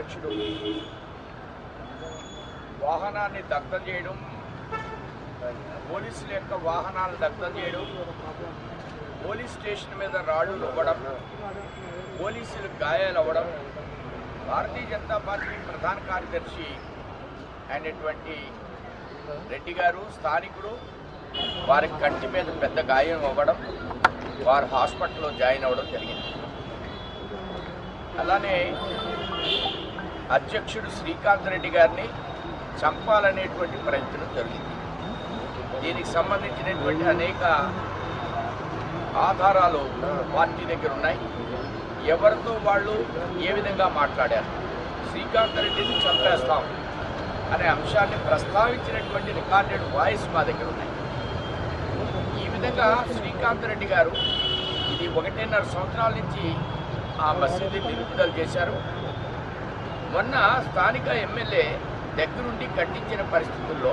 అధ్యక్షుడు. వాహనాన్ని దగ్ధం చేయడం పోలీసుల యొక్క వాహనాలు దగ్ధం చేయడం పోలీస్ స్టేషన్ మీద రాళ్ళు ఇవ్వడం పోలీసులు గాయాలవ్వడం భారతీయ జనతా పార్టీ ప్రధాన కార్యదర్శి అయినటువంటి రెడ్డి గారు స్థానికుడు వారి కంటి మీద పెద్ద గాయం అవ్వడం వారు హాస్పిటల్లో జాయిన్ అవ్వడం జరిగింది. అలానే అధ్యక్షుడు శ్రీకాంత్ రెడ్డి గారిని చంపాలనేటువంటి ప్రయత్నం జరిగింది. దీనికి సంబంధించినటువంటి అనేక ఆధారాలు పార్టీ దగ్గర ఉన్నాయి. ఎవరితో వాళ్ళు ఏ విధంగా మాట్లాడారు? శ్రీకాంత్ రెడ్డిని చంపేస్తాం అనే అంశాన్ని ప్రస్తావించినటువంటి రికార్డెడ్ వాయిస్ మా దగ్గర ఉన్నాయి. ఈ విధంగా శ్రీకాంత్ రెడ్డి గారు ఇది ఒకటిన్నర సంవత్సరాల నుంచి ఆ మసీదు నిలుపుదల చేశారు. మొన్న స్థానిక ఎమ్మెల్యే దగ్గరుండి ఖండించిన పరిస్థితుల్లో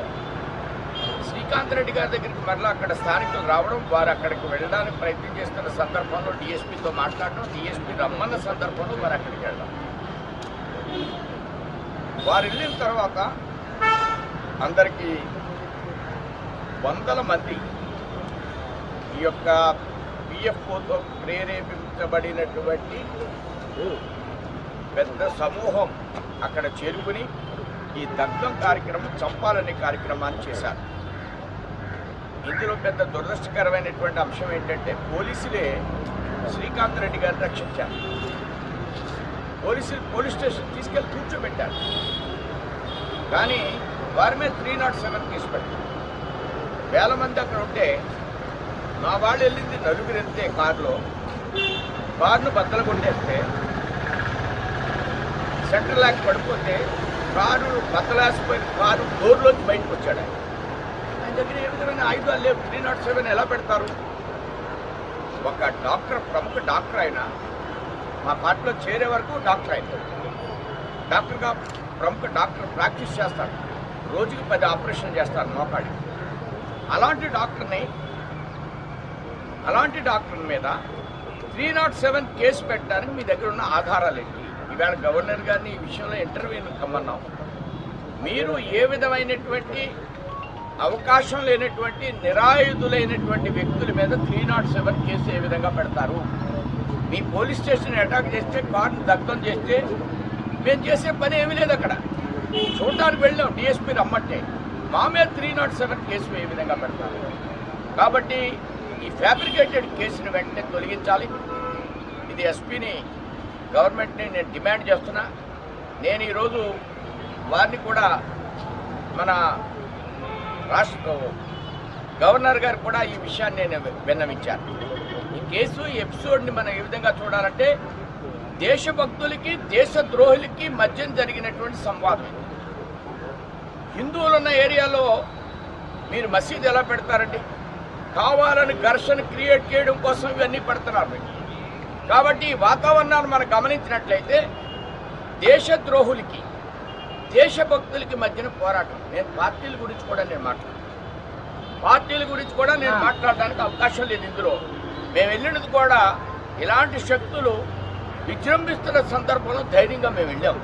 శ్రీకాంత్ రెడ్డి గారి దగ్గరికి మరలా అక్కడ స్థానికులు రావడం వారు అక్కడికి వెళ్ళడానికి ప్రయత్నం చేస్తున్న సందర్భంలో డిఎస్పీతో మాట్లాడడం డిఎస్పీ రమ్మన్న సందర్భంలో వారు అక్కడికి వెళ్ళడం. వారు వెళ్ళిన తర్వాత అందరికీ వందల మంది ఈ యొక్క పిఎఫ్ఓతో ప్రేరేపించబడినటువంటి పెద్ద సమూహం అక్కడ చేరుకుని ఈ దగ్ధం కార్యక్రమం చంపాలనే కార్యక్రమాన్ని చేశారు. ఇందులో పెద్ద దురదృష్టకరమైనటువంటి అంశం ఏంటంటే పోలీసులే శ్రీకాంత్ రెడ్డి గారిని రక్షించారు. పోలీసులు పోలీస్ స్టేషన్ తీసుకెళ్ళి కూర్చోబెట్టారు. కానీ వారి మీద త్రీ నాట్ సెవెన్ కేసు వేల మంది అక్కడ ఉంటే మా వాళ్ళు వెళ్ళింది నలుగురు వెళ్తే కారులో. కారును బద్దలు కొట్టేస్తే సెంటర్ లాక్ పడిపోతే కారు బద్దలాసిపోయిన కారు డోర్లోంచి బయటకు వచ్చాడు ఆయన. ఆయన దగ్గర ఏ విధమైన ఆయుధాలు లేవు. త్రీ నాట్ సెవెన్ ఎలా పెడతారు? ఒక డాక్టర్ ప్రముఖ డాక్టర్ ఆయన. మా పార్టీలో చేరే వరకు డాక్టర్ ఆయన. డాక్టర్గా ప్రముఖ డాక్టర్ ప్రాక్టీస్ చేస్తాడు రోజుకి పది ఆపరేషన్ చేస్తారు మోకాడి అలాంటి డాక్టర్ని అలాంటి డాక్టర్ మీద త్రీ నాట్ సెవెన్ కేసు పెట్టడానికి మీ దగ్గర ఉన్న ఆధారాలు ఏంటి? ఇవాళ గవర్నర్ గారిని ఈ విషయంలో ఇంటర్వ్యూ కమ్మన్నాం మీరు ఏ విధమైనటువంటి అవకాశం లేనటువంటి నిరాయుధులైనటువంటి వ్యక్తుల మీద త్రీ నాట్ సెవెన్ కేసు ఏ విధంగా పెడతారు? మీ పోలీస్ స్టేషన్ అటాక్ చేస్తే కార్ను దగ్ధం చేస్తే మేము చేసే పని ఏమీ లేదు అక్కడ. చూడడానికి వెళ్ళాం డిఎస్పీ రమ్మంటే. మా మీద త్రీ నాట్ సెవెన్ కేసు ఏ విధంగా పెడతారు? కాబట్టి ఈ ఫ్యాబ్రికేటెడ్ కేసుని వెంటనే తొలగించాలి. ఇది ఎస్పీని గవర్నమెంట్ని నేను డిమాండ్ చేస్తున్నా. నేను ఈరోజు వారిని కూడా మన రాష్ట్ర గవర్నర్ గారు కూడా ఈ విషయాన్ని నేను విన్నవించాను. ఈ కేసు ఈ ఎపిసోడ్ని మనం ఏ విధంగా చూడాలంటే దేశభక్తులకి దేశద్రోహులకి మధ్య జరిగినటువంటి సంవాదం. హిందువులు ఉన్న ఏరియాలో మీరు మసీదు ఎలా పెడతారండి? కావాలని ఘర్షణ క్రియేట్ చేయడం కోసం ఇవన్నీ పెడుతున్నారు కాబట్టి ఈ వాతావరణాన్ని మనం గమనించినట్లయితే దేశద్రోహులకి దేశభక్తులకి మధ్యన పోరాటం. నేను పార్టీల గురించి కూడా నేను మాట్లాడను. పార్టీల గురించి కూడా నేను మాట్లాడడానికి అవకాశం లేదు ఇందులో. మేము వెళ్ళినది కూడా ఇలాంటి శక్తులు విజృంభిస్తున్న సందర్భంలో ధైర్యంగా మేము వెళ్ళాము.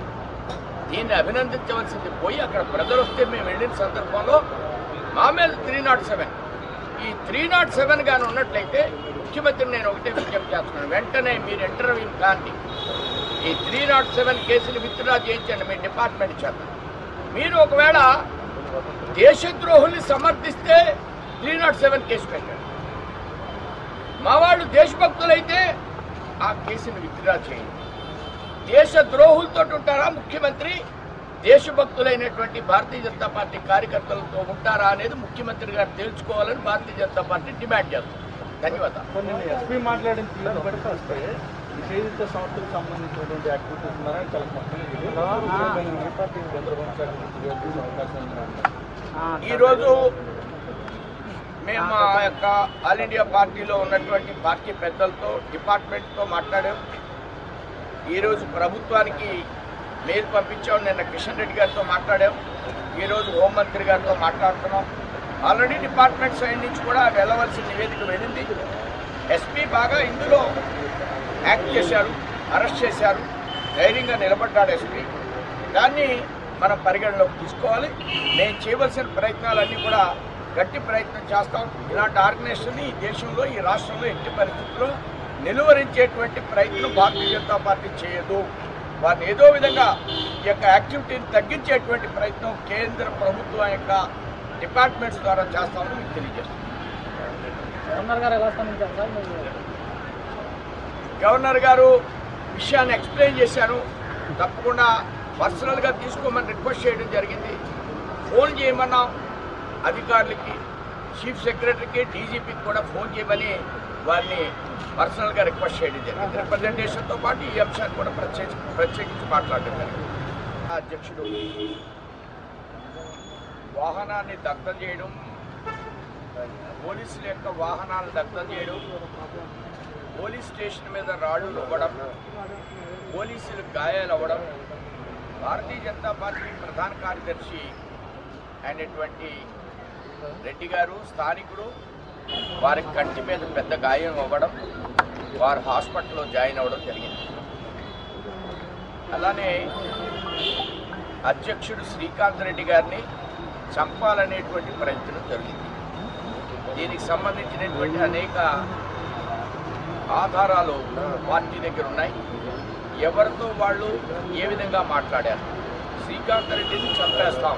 దీన్ని అభినందించవలసింది పోయి అక్కడ ప్రజలు వస్తే మేము వెళ్ళిన సందర్భంలో మా మీద త్రీ నాట్ సెవెన్. ఈ త్రీ నాట్ సెవెన్ కానీ ఉన్నట్లయితే ముఖ్యమంత్రి నేను ఒకటే విజ్ఞప్తి చేస్తున్నాను వెంటనే మీరు ఇంటర్వ్యూ కానీ ఈ త్రీ నాట్ సెవెన్ కేసుని విత్డ్రా చేయించండి మీ డిపార్ట్మెంట్ చేత. మీరు ఒకవేళ దేశద్రోహుల్ని సమర్థిస్తే త్రీ నాట్ సెవెన్ కేసు పెట్టండి. మా వాళ్ళు దేశభక్తులైతే ఆ కేసుని విత్డ్రా చేయండి. దేశ ద్రోహులతో ఉంటారా ముఖ్యమంత్రి? దేశభక్తులైనటువంటి భారతీయ జనతా పార్టీ కార్యకర్తలతో ఉంటారా అనేది ముఖ్యమంత్రి గారు తేల్చుకోవాలని భారతీయ జనతా పార్టీ డిమాండ్ చేస్తుంది. ధన్యవాదాలు. కొన్ని ఎస్పీ మాట్లాడిన తీరు బట్టి చూస్తే నిషేధిత సంస్థలకు సంబంధించినటువంటి యాక్టివిటీస్ ఉన్నారని ఉందని ఈరోజు మేము మా యొక్క ఆల్ ఇండియా పార్టీలో ఉన్నటువంటి పార్టీ పెద్దలతో డిపార్ట్మెంట్తో మాట్లాడాం. ఈరోజు ప్రభుత్వానికి మెయిల్ పంపించాం. నిన్న కిషన్ రెడ్డి గారితో మాట్లాడాం. ఈరోజు హోంమంత్రి గారితో మాట్లాడుతున్నాం. ఆల్రెడీ డిపార్ట్మెంట్ సైడ్ నుంచి కూడా వెళ్ళవలసిన నివేదిక వెళ్ళింది. ఎస్పీ బాగా ఇందులో యాక్ట్ చేశారు అరెస్ట్ చేశారు ధైర్యంగా నిలబడ్డాడు ఎస్పీ. దాన్ని మనం పరిగణలోకి తీసుకోవాలి. నేను చేయవలసిన ప్రయత్నాలన్నీ కూడా గట్టి ప్రయత్నం చేస్తాం. ఇలాంటి ఆర్గనైజేషన్ని ఈ దేశంలో ఈ రాష్ట్రంలో ఎట్టి పరిస్థితుల్లో నిలువరించేటువంటి ప్రయత్నం భారతీయ జనతా పార్టీ చేయదు. వారిని ఏదో విధంగా ఈ యొక్క యాక్టివిటీని తగ్గించేటువంటి ప్రయత్నం కేంద్ర ప్రభుత్వం యొక్క డిపార్ట్మెంట్స్ ద్వారా చేస్తామని మీకు తెలియజేస్తాం. గవర్నర్ గారు ఎలా స్పందించారు సార్? మీరు గవర్నర్ గారు విషయాన్ని ఎక్స్ప్లెయిన్ చేశాను తప్పకుండా పర్సనల్గా తీసుకోమని రిక్వెస్ట్ చేయడం జరిగింది. ఫోన్ చేయమన్నాం అధికారులకి చీఫ్ సెక్రటరీకి డీజీపీకి కూడా ఫోన్ చేయమని వారిని పర్సనల్గా రిక్వెస్ట్ చేయడం జరిగింది. రిప్రజెంటేషన్తో పాటు ఈ అంశాన్ని కూడా ప్రత్యేక ప్రత్యేకించి మాట్లాడడం జరిగింది. అధ్యక్షుడు వాహనాన్ని దగ్ధం చేయడం పోలీసుల యొక్క వాహనాలను దగ్ధం చేయడం పోలీస్ స్టేషన్ మీద రాళ్ళు ఇవ్వడం పోలీసులు గాయాలు అవ్వడం భారతీయ జనతా పార్టీ ప్రధాన కార్యదర్శి అయినటువంటి రెడ్డి గారు స్థానికుడు వారి కంటి మీద పెద్ద గాయం అవ్వడం వారు హాస్పిటల్లో జాయిన్ అవ్వడం జరిగింది. అలానే అధ్యక్షుడు శ్రీకాంత్ రెడ్డి గారిని చంపాలనేటువంటి ప్రయత్నం జరిగింది. దీనికి సంబంధించినటువంటి అనేక ఆధారాలు పార్టీ దగ్గర ఉన్నాయి. ఎవరితో వాళ్ళు ఏ విధంగా మాట్లాడారు? శ్రీకాంత్ రెడ్డిని చంపేస్తాం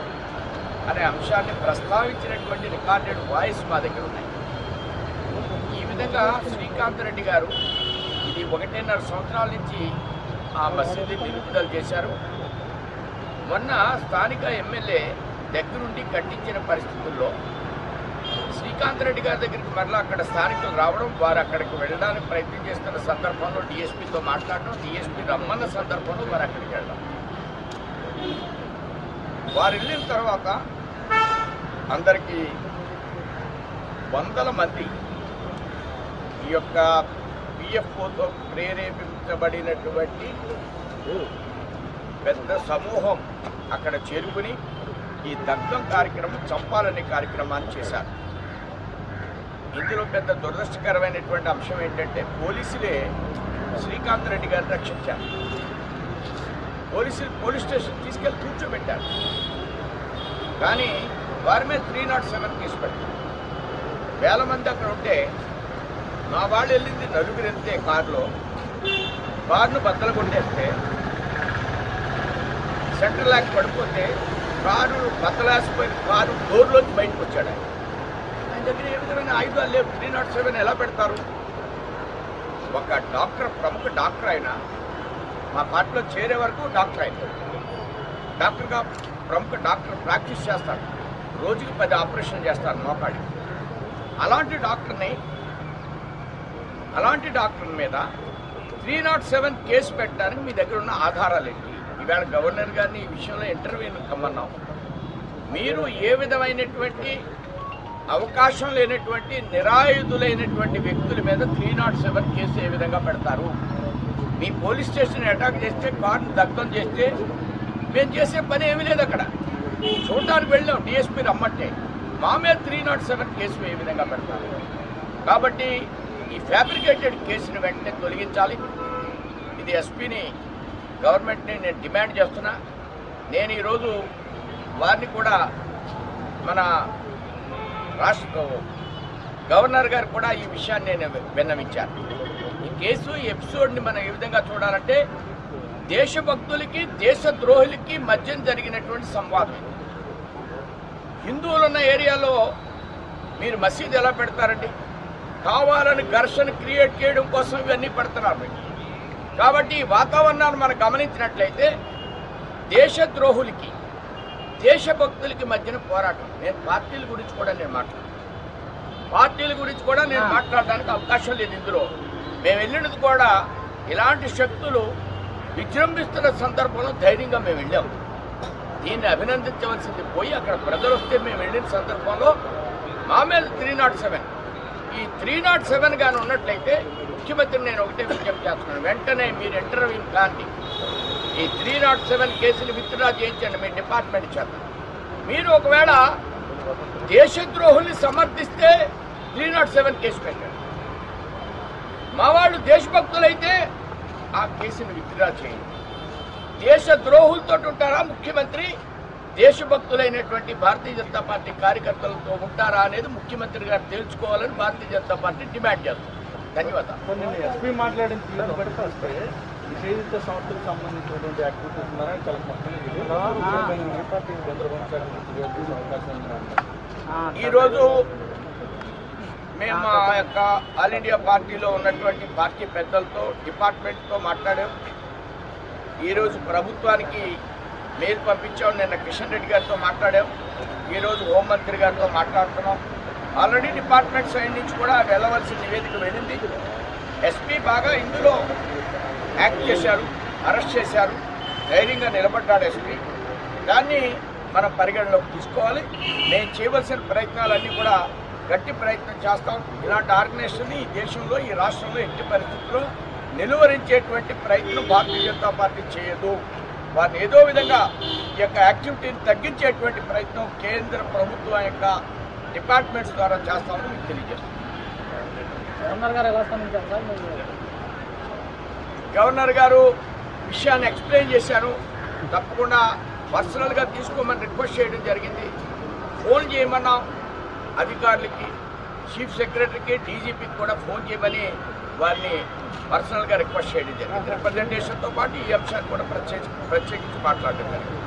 అనే అంశాన్ని ప్రస్తావించినటువంటి రికార్డెడ్ వాయిస్ మా దగ్గర ఉన్నాయి. ఈ విధంగా శ్రీకాంత్ రెడ్డి గారు ఇది ఒకటిన్నర సంవత్సరాల నుంచి ఆ మసీదుని నిలుపుదల చేశారు. మొన్న స్థానిక ఎమ్మెల్యే దగ్గరుండి కట్టించిన పరిస్థితుల్లో శ్రీకాంత్ రెడ్డి గారి దగ్గరికి మరలా అక్కడ స్థానికులు రావడం వారు అక్కడికి వెళ్ళడానికి ప్రయత్నం చేస్తున్న సందర్భంలో డిఎస్పీతో మాట్లాడడం డిఎస్పీ రమ్మన్న సందర్భంలో వారు అక్కడికి వెళ్ళడం. వారు వెళ్ళిన తర్వాత అందరికీ వందల మంది ఈ యొక్క పిఎఫ్ఓతో ప్రేరేపించబడినటువంటి పెద్ద సమూహం అక్కడ చేరుకుని ఈ దగ్ధం కార్యక్రమం చంపాలనే కార్యక్రమాన్ని చేశారు. ఇందులో పెద్ద దురదృష్టకరమైనటువంటి అంశం ఏంటంటే పోలీసులే శ్రీకాంత్ రెడ్డి గారిని రక్షించారు. పోలీసులు పోలీస్ స్టేషన్ తీసుకెళ్ళి కూర్చోబెట్టారు. కానీ వారి మీద త్రీ నాట్ సెవెన్ కేసు పెట్టారు వేల మంది అక్కడ ఉంటే మా వాళ్ళు వెళ్ళింది నలుగురు వెళ్తే కారులో కారును బద్దలు కొట్టేస్తే సెంటర్ ల్యాక్ పడిపోతే కారు బతలాసిపోయిన కారు డోర్లోంచి బయటకు వచ్చాడు ఆయన. ఆయన దగ్గర ఏ విధమైన ఆయుధాలు లేవు. త్రీ నాట్ సెవెన్ ఎలా పెడతారు? ఒక డాక్టర్ ప్రముఖ డాక్టర్ ఆయన. మా పార్టీలో చేరే వరకు డాక్టర్ ఆయన. డాక్టర్గా ప్రముఖ డాక్టర్ ప్రాక్టీస్ చేస్తాడు. రోజుకి పది ఆపరేషన్ చేస్తారు మోకాడి అలాంటి డాక్టర్ని అలాంటి డాక్టర్ మీద త్రీ నాట్ సెవెన్ కేసు పెట్టడానికి మీ దగ్గర ఉన్న ఆధారాలు ఏంటి? ఇవాళ గవర్నర్ గారిని ఈ విషయంలో ఇంటర్వ్యూ కమ్మన్నాం మీరు ఏ విధమైనటువంటి అవకాశం లేనటువంటి నిరాయుధులైనటువంటి వ్యక్తుల మీద త్రీ నాట్ సెవెన్ కేసు ఏ విధంగా పెడతారు? మీ పోలీస్ స్టేషన్ అటాక్ చేస్తే కార్ను దగ్ధం చేస్తే మేము చేసే పని ఏమీ లేదు అక్కడ. చూడడానికి వెళ్ళాం డిఎస్పీ రమ్మంటే. మా మీద త్రీ నాట్ సెవెన్ కేసు ఏ విధంగా పెడతారు? కాబట్టి ఈ ఫ్యాబ్రికేటెడ్ కేసును వెంటనే తొలగించాలి. ఇది ఎస్పీని గవర్నమెంట్ని నేను డిమాండ్ చేస్తున్నా. నేను ఈరోజు వారిని కూడా మన రాష్ట్ర గవర్నర్ గారు కూడా ఈ విషయాన్ని నేను విన్నవించాను. ఈ కేసు ఈ ఎపిసోడ్ని మనం ఏ విధంగా చూడాలంటే దేశభక్తులకి దేశద్రోహులకి మధ్యన జరిగినటువంటి సంవాదం. ఇది. హిందువులు ఉన్న ఏరియాలో మీరు మసీదు ఎలా పెడతారండి? కావాలని ఘర్షణ క్రియేట్ చేయడం కోసం ఇవన్నీ పెడుతున్నారు కాబట్టి ఈ వాతావరణాన్ని మనం గమనించినట్లయితే దేశద్రోహులకి దేశభక్తులకి మధ్యన పోరాటం. నేను పార్టీల గురించి కూడా నేను మాట్లాడను. పార్టీల గురించి కూడా నేను మాట్లాడడానికి అవకాశం లేదు ఇందులో. మేము వెళ్ళినది కూడా ఇలాంటి శక్తులు విజృంభిస్తున్న సందర్భంలో ధైర్యంగా మేము వెళ్ళాము. దీన్ని అభినందించవలసింది పోయి అక్కడ ప్రజలు వస్తే మేము వెళ్ళిన సందర్భంలో మా మీద త్రీ నాట్ సెవెన్ ఈ త్రీ నాట్ సెవెన్ కానీ ఉన్నట్లయితే ముఖ్యమంత్రిని నేను ఒకటే విజ్ఞప్తి చేస్తున్నాను. వెంటనే మీరు ఇంటర్వ్యూ కానీ ఈ త్రీ నాట్ సెవెన్ కేసుని విత్డ్రా చేయించండి. మీ డిపార్ట్మెంట్ చేత. మీరు ఒకవేళ దేశద్రోహుల్ని సమర్థిస్తే త్రీ నాట్ సెవెన్ కేసు పెట్టండి. మా వాళ్ళు దేశభక్తులైతే ఆ కేసుని విత్డ్రా చేయండి. దేశ ద్రోహులతో ఉంటారా ముఖ్యమంత్రి? దేశభక్తులైనటువంటి భారతీయ జనతా పార్టీ కార్యకర్తలతో ఉంటారా అనేది ముఖ్యమంత్రి గారు తేల్చుకోవాలని భారతీయ జనతా పార్టీ డిమాండ్ చేస్తుంది. ధన్యవాదాలు. ఎస్పీ మాట్లాడిన తీరు బట్టి వస్తే నిషేధిత సంస్థలకు సంబంధించినటువంటి యాక్టివిటీస్ ఉన్నారని. ఈరోజు మేము మా యొక్క ఆల్ ఇండియా పార్టీలో ఉన్నటువంటి పార్టీ పెద్దలతో డిపార్ట్మెంట్తో మాట్లాడాం. ఈరోజు ప్రభుత్వానికి మెయిల్ పంపించాం నిన్న కిషన్ రెడ్డి గారితో మాట్లాడాం ఈరోజు హోంమంత్రి గారితో మాట్లాడుతున్నాం. ఆల్రెడీ డిపార్ట్మెంట్ సైడ్ నుంచి కూడా వెళ్ళవలసిన నివేదిక వెళ్ళింది. ఎస్పీ బాగా ఇందులో యాక్ట్ చేశారు అరెస్ట్ చేశారు. ధైర్యంగా నిలబడ్డాడు ఎస్పీ దాన్ని మనం పరిగణలోకి తీసుకోవాలి. నేను చేయవలసిన ప్రయత్నాలన్నీ కూడా గట్టి ప్రయత్నం చేస్తాం. ఇలాంటి ఆర్గనైజేషన్ని ఈ దేశంలో ఈ రాష్ట్రంలో ఎట్టి పరిస్థితుల్లో నిలువరించేటువంటి ప్రయత్నం భారతీయ జనతా పార్టీ చేయదు. వారిని ఏదో విధంగా ఈ యొక్క యాక్టివిటీని తగ్గించేటువంటి ప్రయత్నం కేంద్ర ప్రభుత్వం యొక్క డిపార్ట్మెంట్స్ ద్వారా చేస్తామని మీకు తెలియజేస్తాం గవర్నర్ గారు ఎలా స్పందించారు సార్? మీరు గవర్నర్ గారు విషయాన్ని ఎక్స్ప్లెయిన్ చేశారు. తప్పకుండా పర్సనల్గా తీసుకోమని రిక్వెస్ట్ చేయడం జరిగింది. ఫోన్ చేయమన్నాం. అధికారులకి చీఫ్ సెక్రటరీకి డీజీపీకి కూడా ఫోన్ చేయమని వారిని పర్సనల్గా రిక్వెస్ట్ చేయడం జరిగింది. రిప్రజెంటేషన్తో పాటు ఈ అంశాన్ని కూడా ప్రత్యేక ప్రత్యేకించి మాట్లాడడం జరిగింది.